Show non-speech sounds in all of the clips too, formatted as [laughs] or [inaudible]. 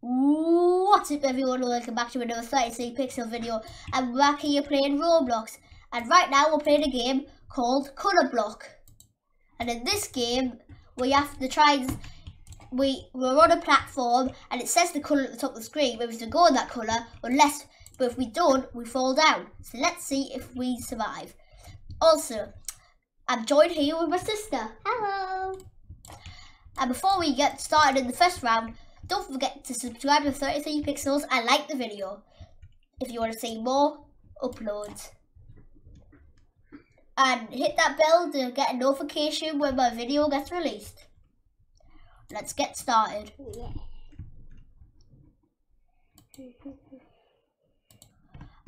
What's up everyone, welcome back to another 33 pixel video. I'm back here playing Roblox. And right now we're playing a game called Colour Block. And in this game, we have to try and... We, we're on a platform and it says the colour at the top of the screen. We have to go in that colour unless... But if we don't, we fall down. So let's see if we survive. Also, I'm joined here with my sister. Hello. And before we get started in the first round, don't forget to subscribe to 33 Pixels and like the video if you want to see more uploads. And hit that bell to get a notification when my video gets released. Let's get started. Yeah.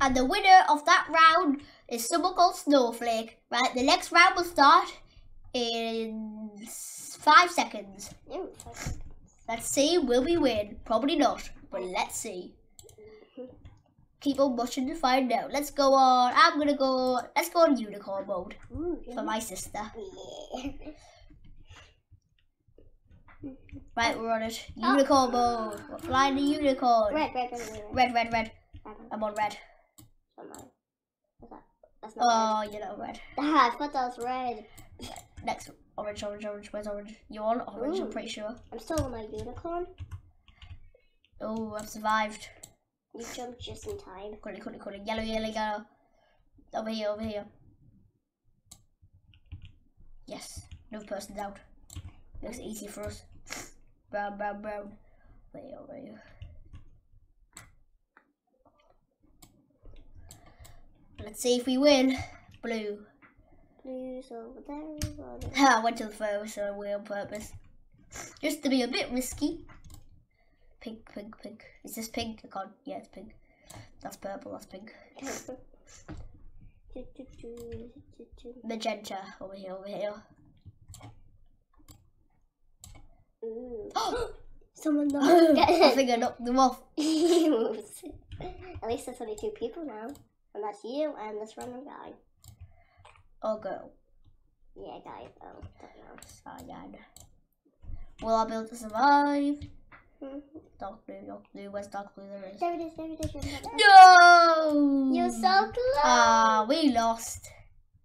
And the winner of that round is someone called Snowflake. Right, the next round will start in five seconds. Let's see, will we win? Probably not, but let's see. Keep on watching to find out. Let's go on. I'm gonna go. Let's go on unicorn mode for my sister. [laughs] Right, we're on it. Oh. Unicorn mode. We're flying the unicorn. Red, red, red, red, red. red, red. red. red. I'm on red. What's that? That's not Oh, you're not red. [laughs] red. Ah, I thought that was red. Next, orange, orange, orange. Where's orange? You're on orange. I'm pretty sure. I'm still on my unicorn. Oh, I've survived. You jumped just in time. Quickly, quickly, quickly. Yellow, yellow, yellow. Over here, over here. Yes. No person's out. Makes it easy for us. Brown, brown, brown. Over here, over here. Let's see if we win. Blue. Blue's over there. I went to the furthest away on purpose. Just to be a bit risky. Pink, pink, pink. Is this pink? I can't. Yeah, it's pink. That's purple, that's pink. [laughs] Magenta. Over here, over here. Oh! [gasps] Someone I think I knocked them off. [laughs] At least there's only two people now. And that's you and this random guy. Oh, girl. Yeah, guy. Oh, don't know. Cyan. Will I be able to survive? Mhm. Dark blue, dark blue. Where's dark blue? There is. There it is, there it is. there it is. No! You're so close. Ah, we lost.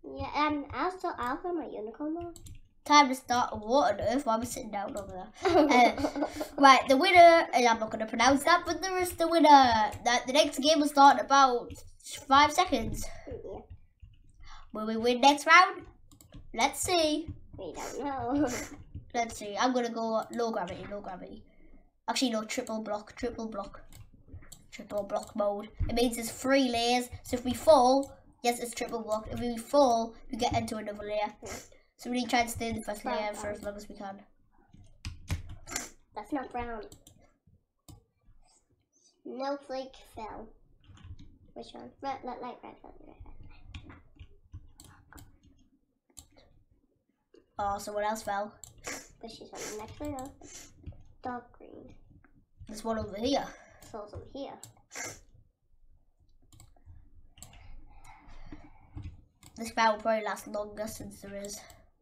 yeah, and I'll still I'll have my unicorn mode. Time to start. What on earth? Why am I sitting down over there? [laughs] Uh, Right, the winner, and I'm not going to pronounce that, but there is the winner. That the next game will start about five seconds. yeah, Will we win next round? Let's see. we don't know. [laughs] Let's see. I'm gonna go low gravity, low gravity. Actually, no, triple block, triple block, triple block mode. It means there's three layers. So if we fall, yes, it's triple block. If we fall, we get into another layer. So we need to try and stay in the first layer for as long as we can. That's not brown. Snowflake fell. Which one? Red, light, light, red, red, red, red. Oh, so what else fell. But she's on the next layer. Dark green. There's one over here. So it's over here. This round will probably last longer since there is.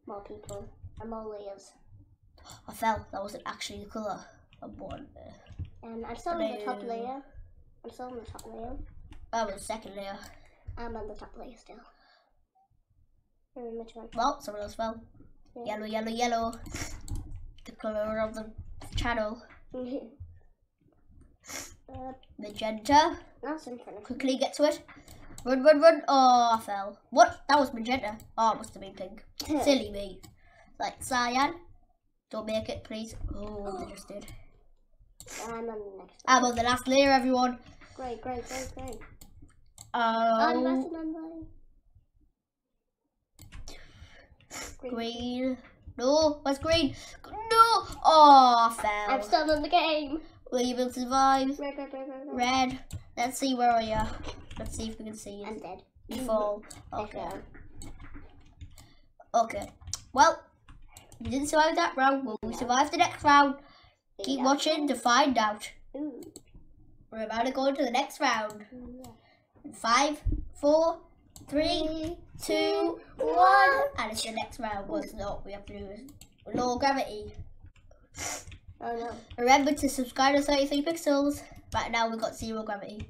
More people. And more layers. I fell. That wasn't actually the colour. I'm one. And I'm still on the top layer. I'm still on the top layer. I'm in the second layer. I'm on the top layer still. Which one? Well, someone else fell. Yeah. Yellow, yellow, yellow. The colour of the channel. [laughs] uh, Magenta. that's in front of me. Quickly get to it. Run, run, run. Oh, I fell. What? That was magenta. Oh, it must have been pink. [laughs] Silly me. Like, cyan. Don't make it, please. Oh, they just did. I'm on the next one. I'm on the last layer, everyone. Great, great, great, great. Have Green. green. No, where's green? No. Oh, I fell. I'm still in the game. Will you be able to survive? Red, red, red, red, red. Red. Let's see, where are you? Let's see if we can see you. I'm dead. You fall. [laughs] Okay. Okay. Okay. Well, we didn't survive that round. Will we No. survive the next round? Keep watching to find out. Ooh. We're about to go into the next round. Yeah. Five, four, three, two, one. And it's the next round. It's not. We have to do low gravity. Oh no. Remember to subscribe to 33 Pixels. Right now we've got zero gravity.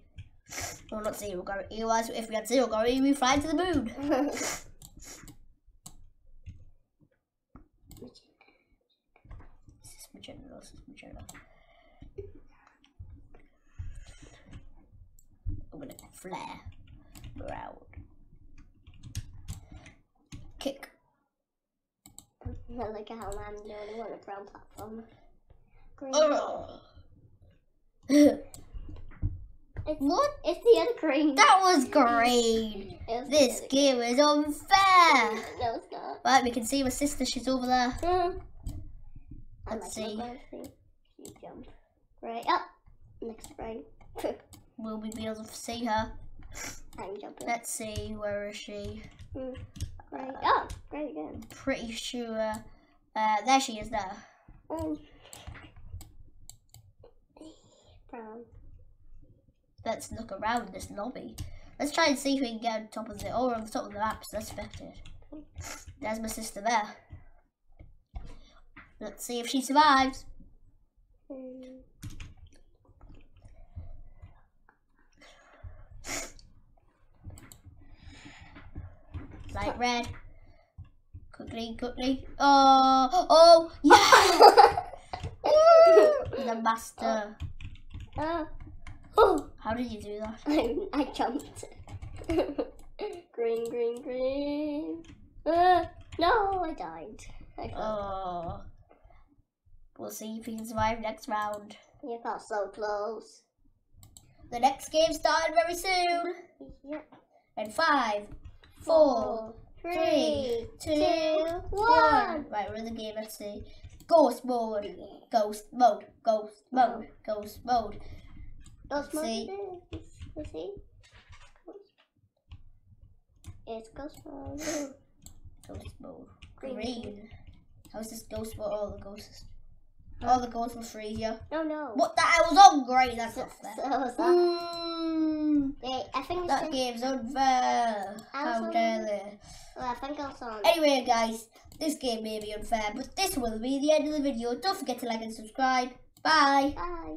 Well, not zero gravity. Otherwise, if we had zero gravity, we'd fly to the moon. [laughs] This is magenta. This is magenta. I'm gonna flare around. Kick. I like how I'm the only one on a brown platform. Green. [laughs] It's, what? it's the other green. That was great. It's the This game is unfair. [laughs] No, it's not. Right, we can see my sister. She's over there. [laughs] Hmm. Let's see. You jump. Right up. Next right. Will we be able to see her? I'm jumping. Let's see. Where is she? Hmm. Right up. Great again. Pretty sure. Uh, there she is. There. Um. Brown. Let's look around this lobby. Let's try and see if we can get on top of the or on the top of the map. So that's expected. There's my sister there. Let's see if she survives. Hmm. Light red. Quickly, quickly. Oh, oh, yeah! [laughs] the master. Uh, oh, How did you do that? I, [laughs] I jumped. [laughs] green, green, green. Uh, no, I died. I. Oh. We'll see if we can survive next round. You felt so close. The next game started very soon. Yep. In five, four, three, two, one. Right, we're in the game. Let's see. Ghost mode. Ghost mode. Ghost mode. Ghost mode. Ghost Let's mode see. Let's see. It's ghost mode. Ghost mode. Green. Green. How's this ghost mode? Oh, the ghosts. Oh, the ghosts will freeze you. No, no. What? That I was on great. That's So, not fair. so that. Mm, They, I think that game's unfair. How dare they? well, I think also Anyway, guys, this game may be unfair, but this will be the end of the video. Don't forget to like and subscribe. Bye. Bye.